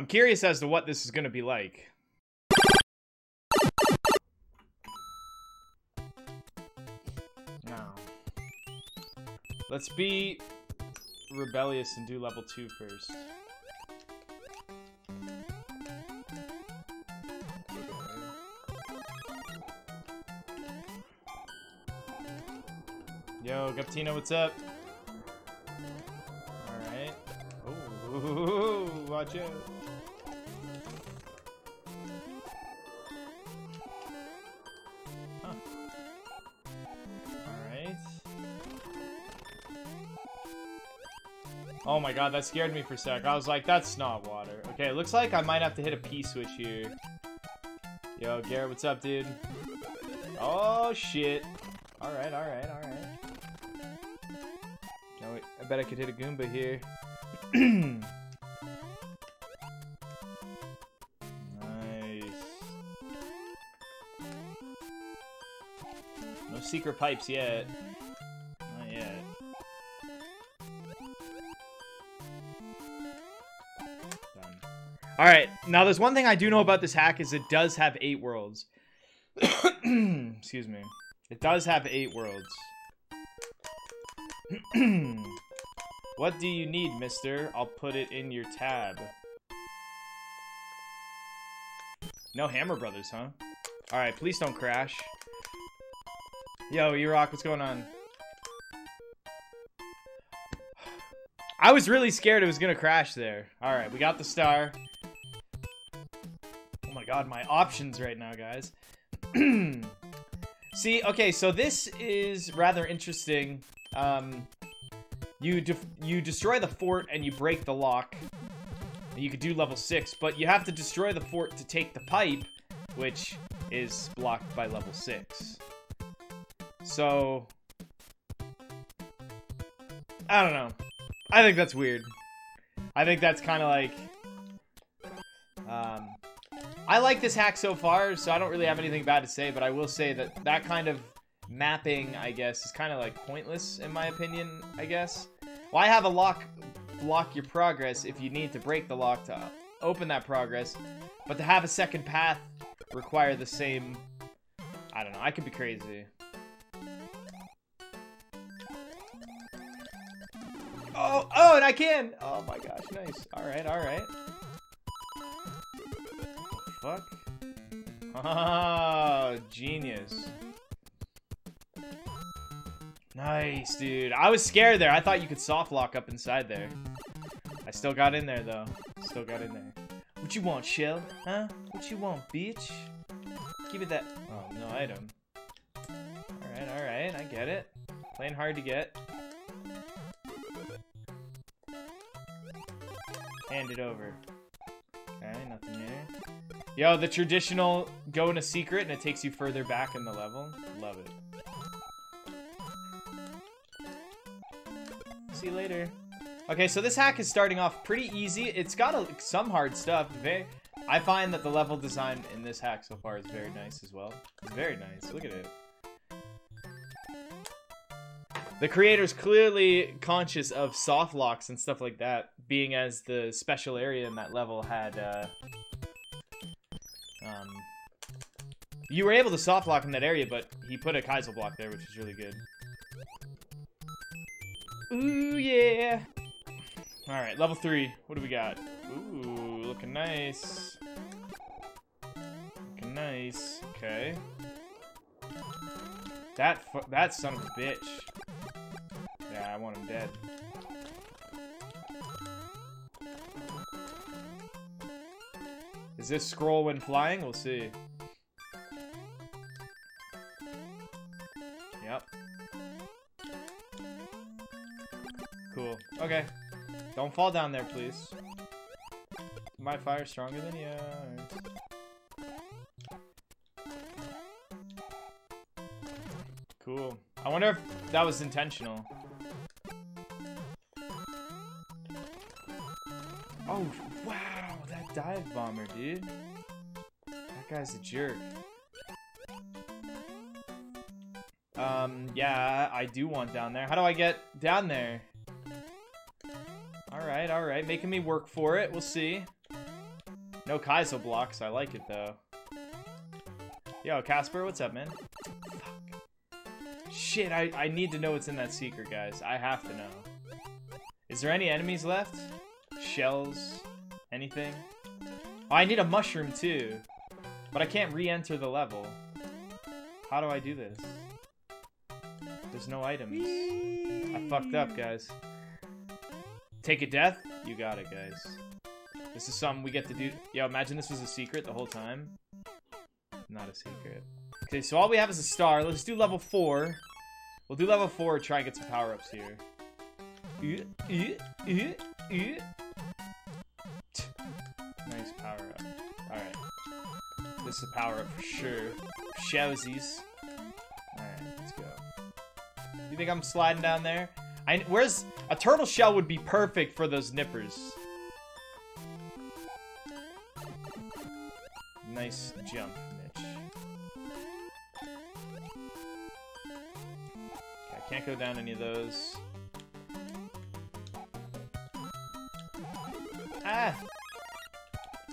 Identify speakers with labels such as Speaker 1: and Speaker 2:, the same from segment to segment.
Speaker 1: I'm curious as to what this is going to be like. Let's be rebellious and do level 2 first. Yo, Guptino, what's up? Watch out. Alright. Oh my god, that scared me for a sec. I was like, that's not water. Okay, it looks like I might have to hit a P switch here. Yo, Garrett, what's up, dude? Oh, shit. Alright, alright, alright. I bet I could hit a Goomba here. secret pipes yet. Not yet. Done. Alright, now there's one thing I do know about this hack is it does have eight worlds. Excuse me. It does have eight worlds. what do you need, mister? I'll put it in your tab. No Hammer Brothers, huh? Alright, please don't crash. Yo, E-Rock, what's going on? I was really scared it was gonna crash there. Alright, we got the star. Oh my god, my options right now, guys. See, okay, so this is rather interesting. Um, you you destroy the fort and you break the lock. You could do level 6, but you have to destroy the fort to take the pipe, which is blocked by level 6. So... I don't know. I think that's weird. I think that's kind of like... Um, I like this hack so far, so I don't really have anything bad to say, but I will say that that kind of mapping, I guess, is kind of like pointless in my opinion, I guess. Why have a lock block your progress if you need to break the lock to open that progress, but to have a second path require the same... I don't know, I could be crazy. Oh, oh, and I can! Oh my gosh, nice. Alright, alright. Fuck. Oh, genius. Nice, dude. I was scared there. I thought you could soft lock up inside there. I still got in there, though. Still got in there. What you want, Shell? Huh? What you want, bitch? Give me that. Oh, no item. Alright, alright. I get it. Playing hard to get. Hand it over. Okay, nothing here. Yo, the traditional go in a secret and it takes you further back in the level. Love it. See you later. Okay, so this hack is starting off pretty easy. It's got a, some hard stuff. Very, I find that the level design in this hack so far is very nice as well. It's very nice. Look at it. The creator's clearly conscious of soft locks and stuff like that, being as the special area in that level had, uh, um, you were able to soft lock in that area, but he put a Kaizo block there, which is really good. Ooh, yeah. Alright, level 3. What do we got? Ooh, looking nice. Looking nice. Okay. That that son of a bitch. I want him dead. Is this scroll when flying? We'll see. Yep. Cool. Okay. Don't fall down there, please. My fire stronger than yours. Cool. I wonder if that was intentional. Dive bomber, dude. That guy's a jerk. Um, yeah, I do want down there. How do I get down there? Alright, alright. Making me work for it. We'll see. No Kaizo blocks. I like it, though. Yo, Casper, what's up, man? Fuck. Shit, I, I need to know what's in that secret, guys. I have to know. Is there any enemies left? Shells? Anything? Oh, I need a mushroom, too. But I can't re-enter the level. How do I do this? There's no items. I fucked up, guys. Take a death? You got it, guys. This is something we get to do. Yo, imagine this was a secret the whole time. Not a secret. Okay, so all we have is a star. Let's do level 4. We'll do level 4 try and get some power-ups here. This is a power-up for sure. Showsies. Alright, let's go. You think I'm sliding down there? I, where's... A turtle shell would be perfect for those nippers. Nice jump, Mitch. Okay, I can't go down any of those. Ah!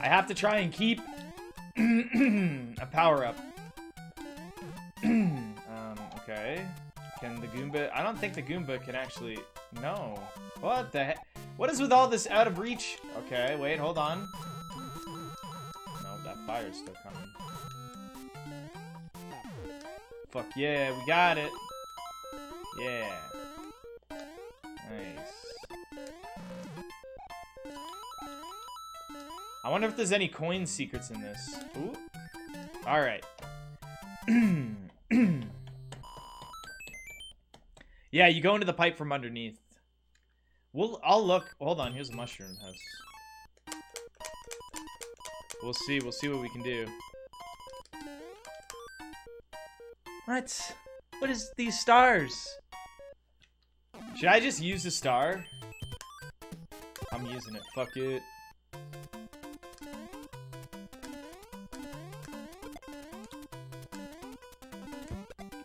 Speaker 1: I have to try and keep a power-up. um, okay. Can the Goomba... I don't think the Goomba can actually... No. What the heck? What is with all this out of reach? Okay, wait, hold on. No, that fire's still coming. Fuck yeah, we got it. Yeah. I wonder if there's any coin secrets in this. Ooh. Alright. yeah, you go into the pipe from underneath. We'll, I'll look. Hold on, here's a mushroom house. We'll see, we'll see what we can do. What? What is these stars? Should I just use the star? I'm using it. Fuck it.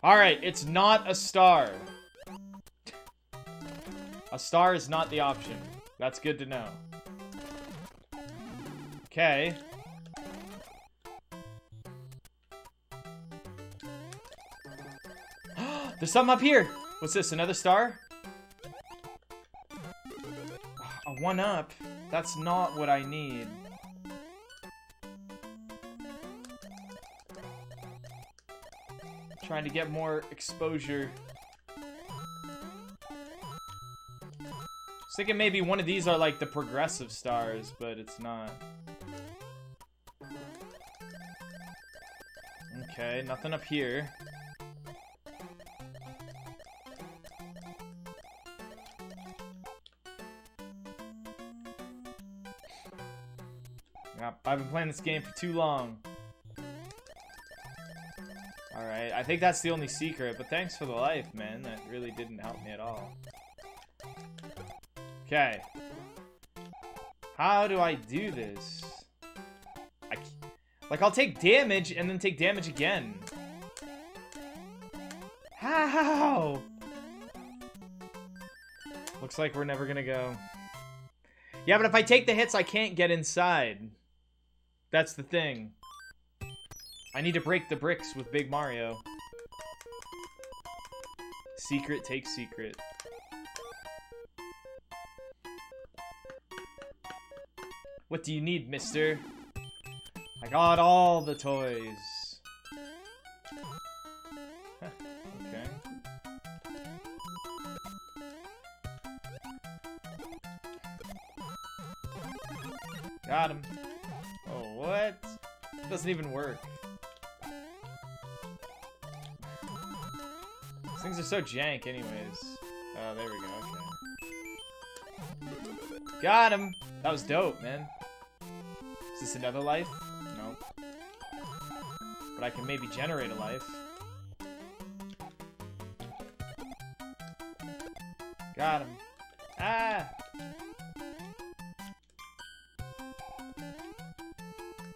Speaker 1: Alright, it's not a star. A star is not the option. That's good to know. Okay. There's something up here! What's this, another star? A one up? That's not what I need. Trying to get more exposure. I was thinking maybe one of these are like the progressive stars, but it's not. Okay, nothing up here. I've been playing this game for too long. Alright, I think that's the only secret, but thanks for the life, man. That really didn't help me at all. Okay. How do I do this? I, like, I'll take damage and then take damage again. How? Looks like we're never gonna go. Yeah, but if I take the hits, I can't get inside. That's the thing. I need to break the bricks with Big Mario. Secret takes secret. What do you need, mister? I got all the toys. okay. Got him. Oh, what? It Doesn't even work. Things are so jank anyways. Oh, there we go, okay. Got him! That was dope, man. Is this another life? No. But I can maybe generate a life. Got him. Ah!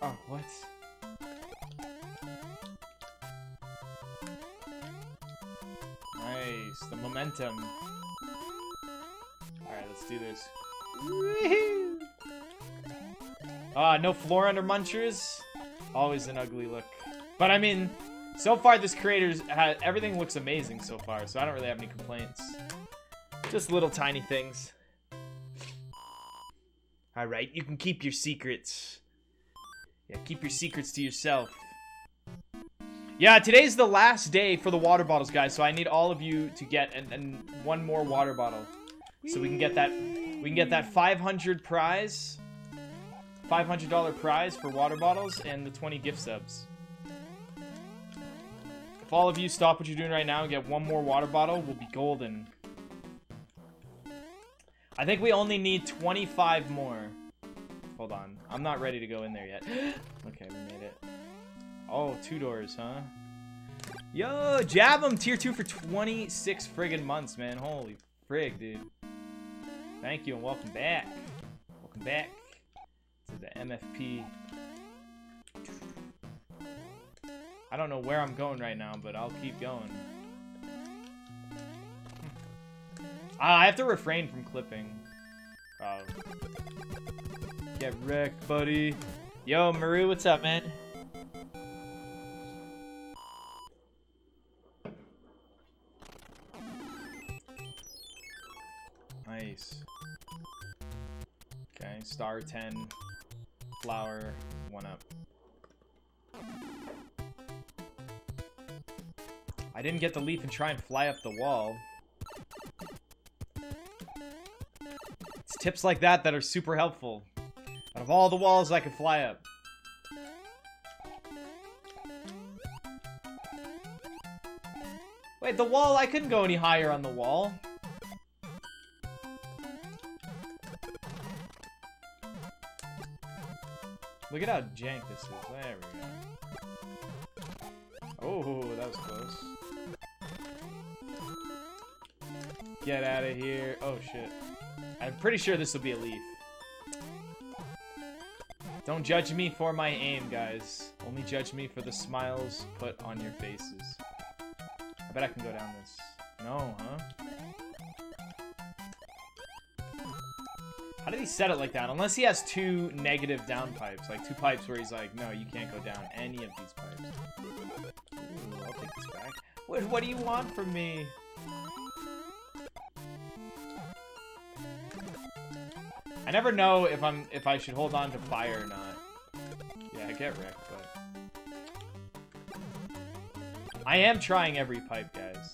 Speaker 1: Oh, what? Momentum. Alright, let's do this. Uh, no floor under munchers. Always an ugly look. But I mean, so far this creator's everything looks amazing so far, so I don't really have any complaints. Just little tiny things. Alright, you can keep your secrets. Yeah, keep your secrets to yourself. Yeah, today's the last day for the water bottles, guys, so I need all of you to get and, one more water bottle. So we can get that we can get that 500 prize. $500 prize for water bottles and the 20 gift subs. If all of you stop what you're doing right now and get one more water bottle, we'll be golden. I think we only need 25 more. Hold on. I'm not ready to go in there yet. okay, we made it. Oh, two doors, huh? Yo, jab him tier 2 for 26 friggin' months, man. Holy frig, dude. Thank you and welcome back. Welcome back to the MFP. I don't know where I'm going right now, but I'll keep going. Ah, I have to refrain from clipping. Oh. Get wrecked, buddy. Yo, Maru, what's up, man? 10, flower, one up. I didn't get the leaf and try and fly up the wall. It's tips like that that are super helpful. Out of all the walls I could fly up. Wait, the wall, I couldn't go any higher on the wall. Look at how jank this is. There we go. Oh, that was close. Get out of here. Oh, shit. I'm pretty sure this will be a leaf. Don't judge me for my aim, guys. Only judge me for the smiles put on your faces. I bet I can go down this. No, huh? How did he set it like that? Unless he has two negative down pipes. Like two pipes where he's like, no, you can't go down any of these pipes. Ooh, I'll take this back. What, what do you want from me? I never know if I'm if I should hold on to fire or not. Yeah, I get wrecked, but I am trying every pipe, guys.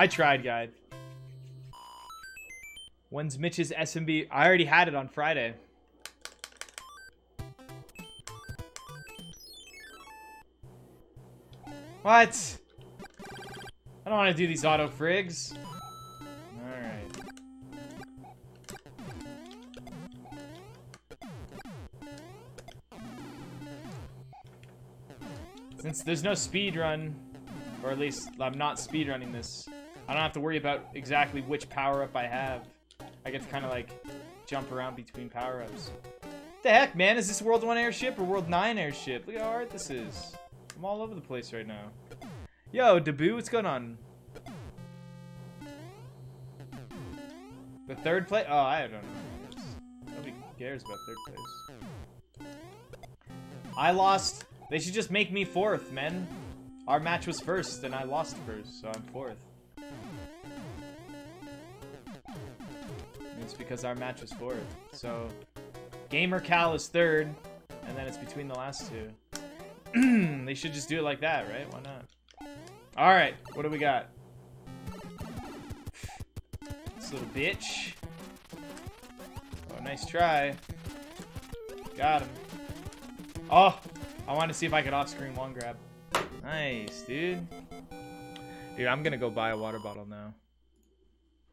Speaker 1: I tried, guys. When's Mitch's SMB? I already had it on Friday. What? I don't want to do these auto frigs. Alright. Since there's no speed run, or at least I'm not speed running this, I don't have to worry about exactly which power-up I have. I get to kind of like jump around between power-ups. The heck, man? Is this World 1 airship or World 9 airship? Look how hard this is. I'm all over the place right now. Yo, Dabu, what's going on? The third place? Oh, I don't know. Nobody cares about third place. I lost. They should just make me fourth, man. Our match was first, and I lost first, so I'm fourth. It's because our match was fourth. So, Gamer Cal is third, and then it's between the last two. they should just do it like that, right? Why not? Alright, what do we got? This little bitch. Oh, nice try. Got him. Oh, I wanted to see if I could off-screen one grab. Nice, dude. Dude, I'm gonna go buy a water bottle now.